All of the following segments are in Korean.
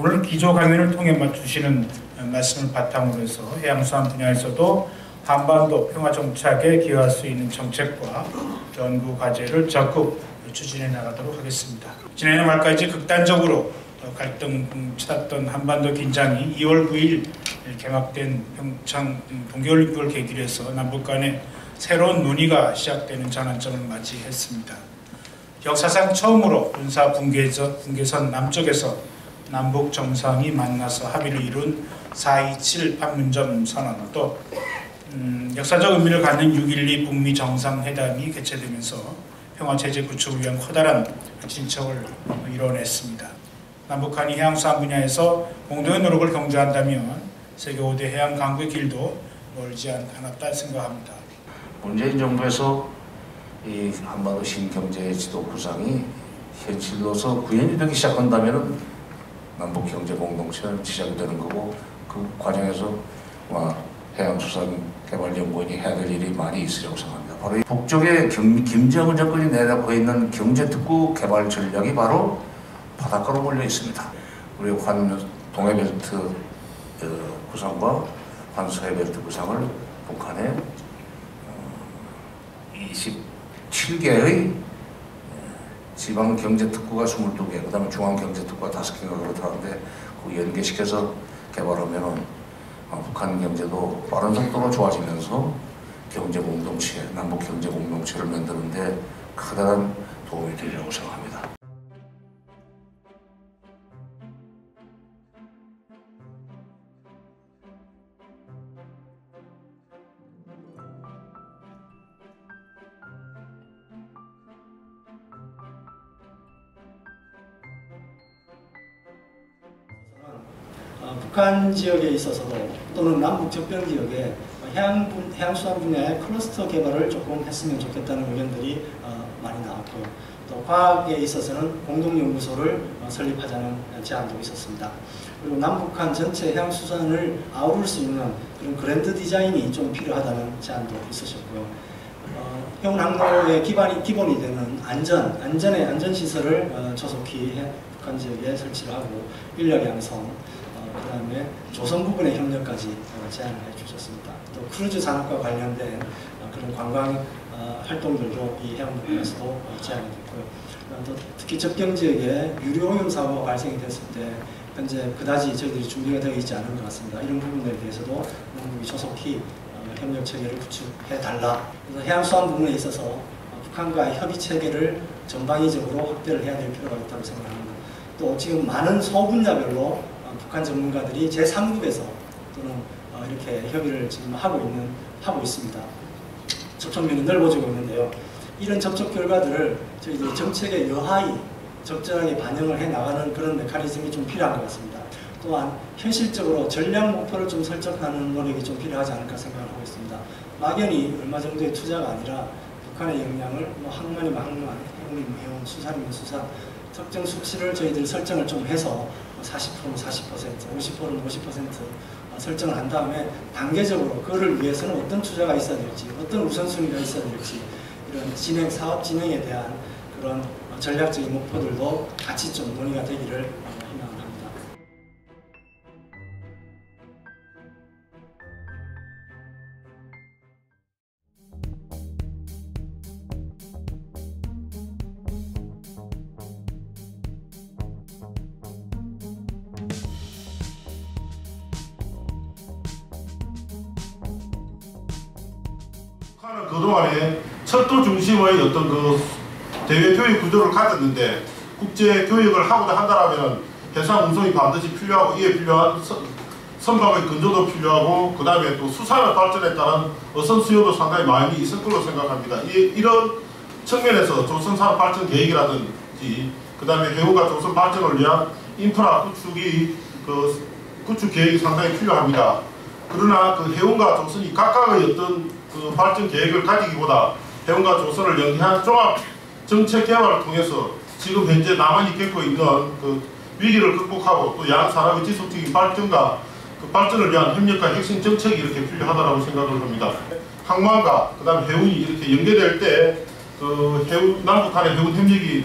오늘 기조 강연을 통해 주시는 말씀을 바탕으로 해서 해양수산 분야에서도 한반도 평화 정착에 기여할 수 있는 정책과 연구 과제를 적극 추진해 나가도록 하겠습니다. 지난해 말까지 극단적으로 갈등 치닫던 한반도 긴장이 2월 9일 개막된 평창 동계올림픽을 계기로 해서 남북 간의 새로운 논의가 시작되는 전환점을 맞이했습니다. 역사상 처음으로 군사 분계선 남쪽에서 남북 정상이 만나서 합의를 이룬 4.27 판문점 선언 또 음, 역사적 의미를 갖는 6.12 북미 정상회담이 개최되면서 평화체제 구축을 위한 커다란 진척을 이뤄냈습니다. 남북한이 해양수산 분야에서 공동의 노력을 경주한다면 세계 5대 해양 강국의 길도 멀지 않았다 생각합니다. 문재인 정부에서 이 한반도 신경제 지도 구상이 현실로서 구현이 되기 시작한다면 남북 경제 공동체는 시작이 되는 거고 그 과정에서 해양수산개발연구원이 해야 될 일이 많이 있으리라고 생각합니다. 바로 이 북쪽에 경, 김정은 정권이 내놓고 있는 경제특구 개발 전략이 바로 바닷가로 몰려 있습니다. 우리 환 동해벨트 어, 구상과 환서해벨트 구상을 북한에 어, 27개의 지방 경제 특구가 22개, 그 다음에 중앙 경제 특구가 5개가 그렇다는데 그 연계시켜서 개발하면은 어, 북한 경제도 빠른 속도로 좋아지면서 경제 공동체, 남북 경제 공동체를 만드는데 커다란 도움이 되리라고 생각합니다. 북한 지역에 있어서도 또는 남북 접경 지역에 해양, 해양 수산 분야의 클러스터 개발을 조금 했으면 좋겠다는 의견들이 어, 많이 나왔고요. 또 과학에 있어서는 공동연구소를 어, 설립하자는 제안도 있었습니다. 그리고 남북한 전체 해양 수산을 아우를 수 있는 그런 그랜드 디자인이 좀 필요하다는 제안도 있으셨고요. 어, 해운 항로의 기반이, 기본이 되는 안전, 안전의 안전 시설을 어, 조속히 해, 북한 지역에 설치를 하고 인력 양성, 어, 그 다음에 조선 부분의 협력까지 어, 제안을 해주셨습니다. 또 크루즈 산업과 관련된 어, 그런 관광 어, 활동들도 이 해운항로에서도 어, 제안이 됐고요. 또 특히 접경 지역에 유류 오염 사고가 발생이 됐을 때 현재 그다지 저희들이 준비가 되어 있지 않은 것 같습니다. 이런 부분에 대해서도 남북이 조속히 어, 협력 체계를 구축해 달라. 그래서 해양수산 부분에 있어서 어, 북한과의 협의 체계를 전방위적으로 확대를 해야 될 필요가 있다고 생각합니다. 또 지금 많은 소분야별로 어, 북한 전문가들이 제3국에서 또는 어, 이렇게 협의를 지금 하고 있는 하고 있습니다. 접촉면이 넓어지고 있는데요. 이런 접촉 결과들을 저희들이 정책에 여하이 적절하게 반영을 해 나가는 그런 메커니즘이 좀 필요한 것 같습니다. 또한 현실적으로 전략 목표를 좀 설정하는 노력이 좀 필요하지 않을까 생각을 하고 있습니다. 막연히 얼마 정도의 투자가 아니라 북한의 역량을 뭐 항만이면 항만, 해운이면 해운, 수산이면 수산 특정 수치를 저희들 설정을 좀 해서 40%는 40%, 50%는 50% 설정을 한 다음에 단계적으로 그를 위해서는 어떤 투자가 있어야 될지, 어떤 우선순위가 있어야 될지 이런 진행 사업 진행에 대한 그런 전략적인 목표들도 같이 좀 논의가 되기를 북한은 그동안에 철도 중심의 어떤 그 대외 교육 구조를 가졌는데 국제 교육을 하고자 한다면 해상 운송이 반드시 필요하고 이에 필요한 선, 선박의 근조도 필요하고 그 다음에 또 수산업 발전에 따른 어선 수요도 상당히 많이 있을 걸로 생각합니다. 이, 이런 측면에서 조선산업 발전 계획이라든지 그 다음에 해운과 조선 발전을 위한 인프라 구축이 그 구축 계획이 상당히 필요합니다. 그러나 그 해운과 조선이 각각의 어떤 그 발전 계획을 가지기보다 해운과 조선을 연계한 종합 정책 개발을 통해서 지금 현재 남한이 겪고 있는 그 위기를 극복하고 또 양 산업의 지속적인 발전과 그 발전을 위한 협력과 핵심 정책이 이렇게 필요하다고 생각을 합니다. 항만과 그다음 해운이 이렇게 연계될 때 그 해운 남북 간의 해운 협력이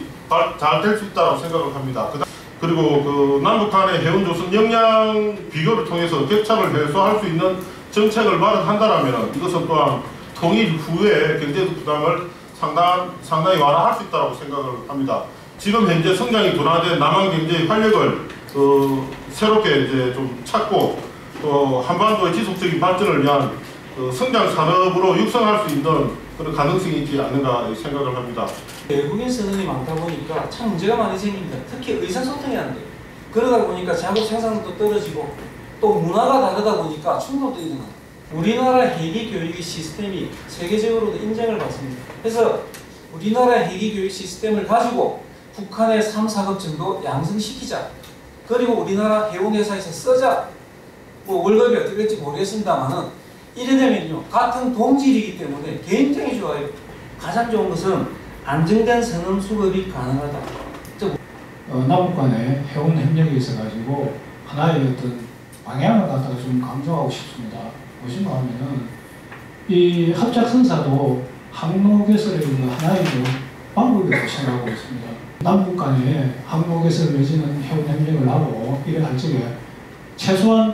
잘 될 수 있다고 생각을 합니다. 그 그리고 그 남북한의 해운 조선 역량 비교를 통해서 격차를 해소할 수 있는 정책을 마련한다라면 이것은 또한 통일 후에 경제 부담을 상당, 상당히 완화할 수 있다고 생각을 합니다. 지금 현재 성장이 둔화된 남한 경제의 활력을 어, 새롭게 이제 좀 찾고 또 한반도의 지속적인 발전을 위한 어, 성장 산업으로 육성할 수 있는 그런 가능성이 있지 않는가 생각을 합니다. 외국인 선원이 많다 보니까 참 문제가 많이 생깁니다. 특히 의사소통이 안 돼요. 그러다 보니까 자국 생산도 떨어지고 또 문화가 다르다 보니까 충돌도 일어나요. 우리나라 해기 교육 시스템이 세계적으로도 인정을 받습니다. 그래서 우리나라 해기 교육 시스템을 가지고 북한의 3, 4급 정도 양성시키자. 그리고 우리나라 해운회사에서 쓰자. 뭐 월급이 어떻게 될지 모르겠습니다만은 이래 되면요 같은 동질이기 때문에 굉장히 좋아요. 가장 좋은 것은 안정된 선원 수급이 가능하다. 어, 남북 간의 해운 협력이 있어가지고 하나의 어떤 방향을 갖다가 좀 강조하고 싶습니다. 무엇인가 하면은 이 합작선사도 그 하나의 그 방법이라고 생각하고 있습니다. 남북 간에 내지는 해운 협력을 하고 이래 할 적에 최소한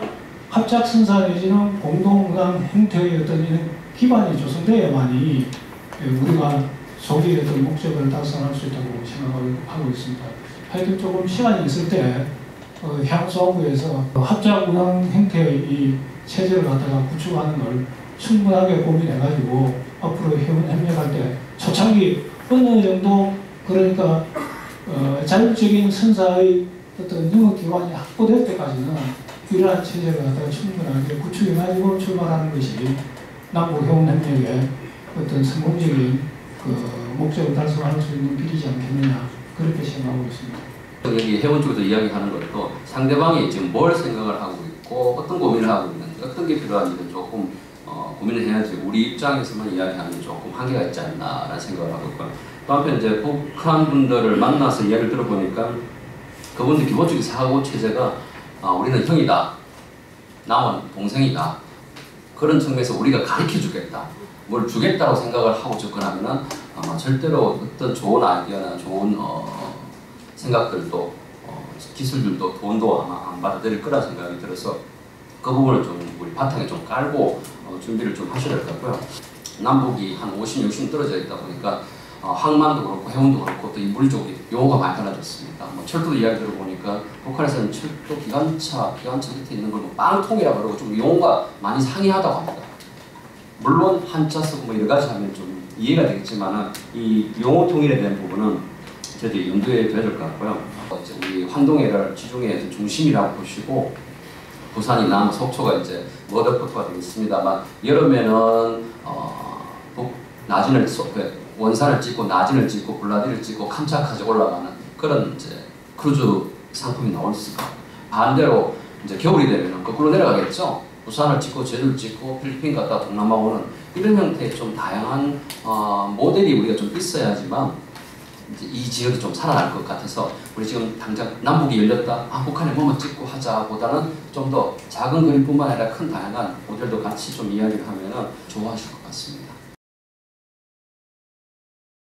합작선사 내지는 공동운항 행태의 어떤 이런 기반이 조성돼야만이 예, 우리가 소비의 어떤 목적을 달성할 수 있다고 생각하고 있습니다. 하여튼 조금 시간이 있을 때 어, 향수하고에서 합작 운항 형태의 이 체제를 갖다가 구축하는 걸 충분하게 고민해가지고 앞으로 협력할 때 초창기 어느 정도 그러니까 어, 자율적인 선사의 어떤 영업기관이 확보될 때까지는 이러한 체제를 갖다가 충분하게 구축해가지고 출발하는 것이 남북 해운 협력의 어떤 성공적인 그 목적을 달성할 수 있는 길이지 않겠느냐 그렇게 생각하고 있습니다. 여기 해원 쪽에서 이야기하는 것도 상대방이 지금 뭘 생각을 하고 있고 어떤 고민을 하고 있는지 어떤 게 필요한지는 조금 어, 고민을 해야지 우리 입장에서만 이야기하는 게 조금 한계가 있지 않나라는 생각을 하고 있고요. 또 한편 이제 북한 분들을 만나서 이야기를 들어보니까 그분들 기본적인 사고 체제가 아, 우리는 형이다, 남은 동생이다. 그런 측면에서 우리가 가르쳐 주겠다, 뭘 주겠다고 생각을 하고 접근하면은 아마 절대로 어떤 좋은 아이디어나 좋은 어, 생각들도 어, 기술들도 돈도 아마 안 받아들일 거라 생각이 들어서 그 부분을 좀 우리 바탕에 좀 깔고 어, 준비를 좀 하셔야 될 것 같고요. 남북이 한 50, 60 떨어져 있다 보니까 어, 항만도 그렇고 해운도 그렇고 또 이 물 쪽이 용어가 많이 달라졌습니다. 뭐 철도 이야기 들어보니까 북한에서는 철도 기관차, 기관차 밑에 있는 걸뭐 빵통이라고 그러고 좀 용어가 많이 상이하다고 합니다. 물론 한자 쓰고 뭐 여러 가지 하면 좀 이해가 되겠지만은 이 용어 통일에 대한 부분은 저희들이 염두에 둬야 될 것 같고요. 어, 이제 우리 환동해를 지중해 중심이라고 보시고 부산이 남, 속초가 이제 머더포트가 되겠습니다만 여름에는 어, 쏘- 그 원산을 찍고 나진을 찍고 블라디를 찍고 캄차카지 올라가는 그런 이제 크루즈 상품이 나올 수 있고 반대로 이제 겨울이 되면 거꾸로 내려가겠죠. 부산을 찍고 제주를 찍고 필리핀 갔다 동남아 오는 이런 형태의 좀 다양한 어, 모델이 우리가 좀 있어야지만 이 지역이 좀 살아날 것 같아서 우리 지금 당장 남북이 열렸다, 아 북한에 뭐뭐 찍고 하자보다는 좀 더 작은 그림뿐만 아니라 큰 다양한 모델도 같이 좀 이야기를 하면은 좋아하실 것 같습니다.